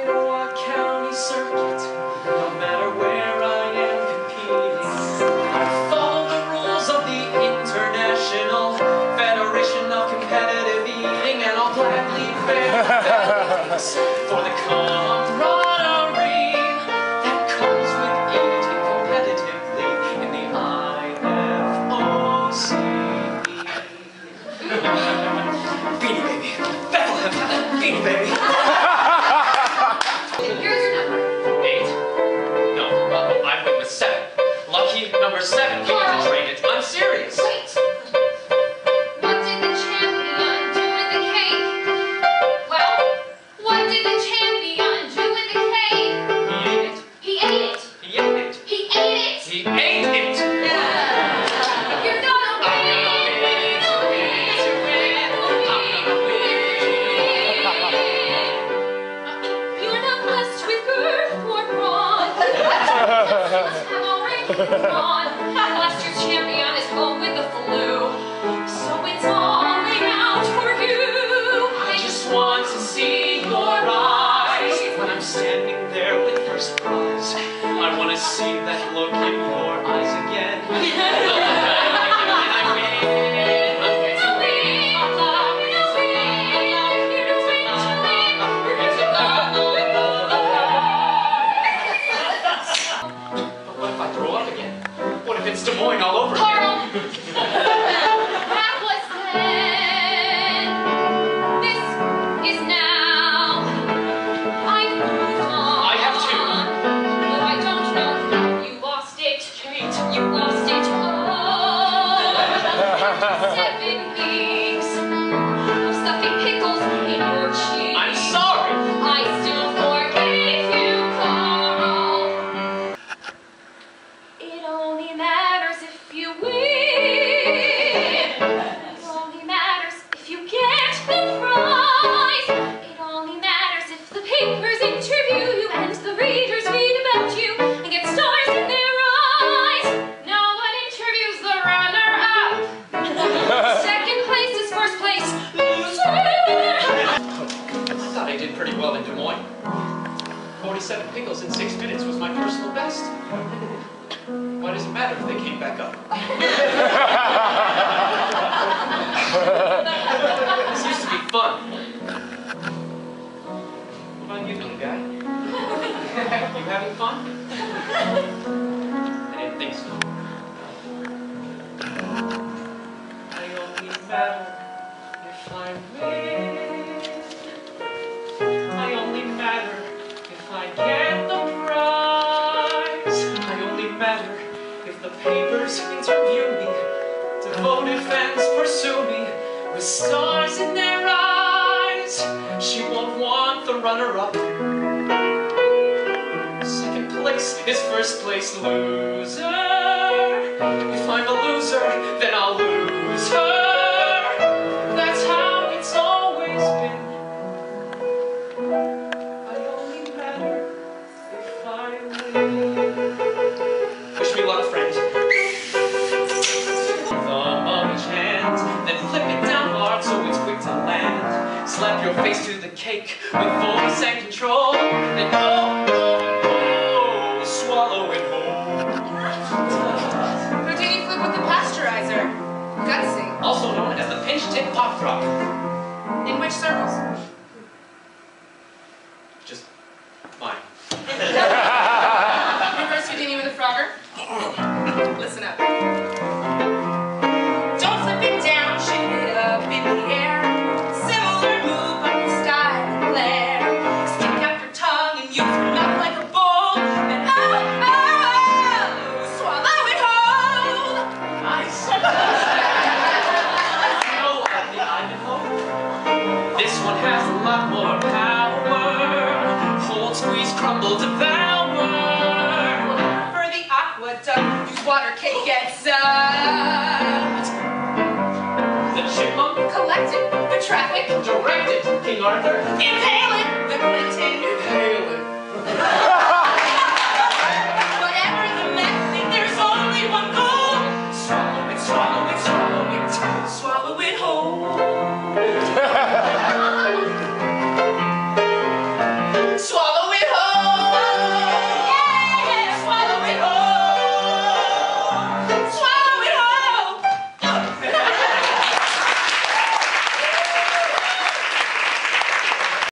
Iowa County Circuit. No matter where I am competing, I follow the rules of the International Federation of Competitive Eating, and I'll gladly bear the for the camaraderie that comes with eating competitively in the IFOC. Beanie Baby, Bethlehem, Beanie Baby. Ate it. He ate it. He. You're gonna win. win, to win, to win. I'm gonna You're not blessed with girth or brawn. Must have already gone. I want to see that look in your eyes again. in Des Moines. 47 pickles in six minutes was my personal best. Why does it matter if they came back up? this used to be fun. What about you, little guy? You having fun? I didn't think so. I only matter if I win. Papers interview me. Devoted fans pursue me with stars in their eyes. She won't want the runner-up. Second place is first place loser, your face to the cake with voice and control. Then oh, oh, oh, swallow it whole. Houdini food with the pasteurizer. Gutsy. Also known as the pinch tip pop drop. In which circles? Just mine. Reverse Houdini with a Frogger. Listen up. One has a lot more power. Hold, squeeze, crumble, devour. For the aqueduct, use water cake gets out. The chipmunk Collected the traffic. directed King Arthur. Impale